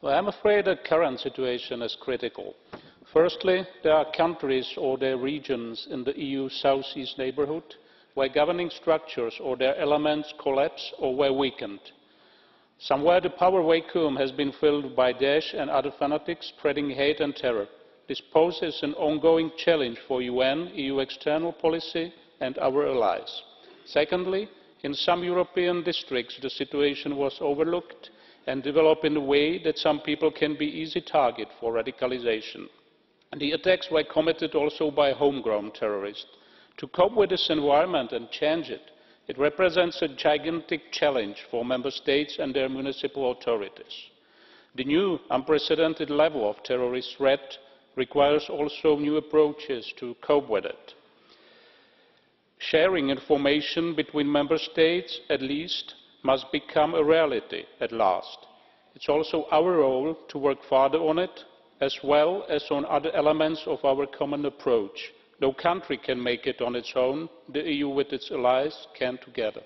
Well, I'm afraid the current situation is critical. Firstly, there are countries or their regions in the EU south east neighbourhood where governing structures or their elements collapse or were weakened. Somewhere the power vacuum has been filled by Daesh and other fanatics spreading hate and terror. This poses an ongoing challenge for UN, EU external policy and our allies. Secondly, in some European districts the situation was overlooked and develop in a way that some people can be easy target for radicalisation. The attacks were committed also by homegrown terrorists. To cope with this environment and change it, it represents a gigantic challenge for Member States and their municipal authorities. The new unprecedented level of terrorist threat requires also new approaches to cope with it. Sharing information between Member States, at least, must become a reality at last. It is also our role to work further on it, as well as on other elements of our common approach. No country can make it on its own, the EU with its allies can together.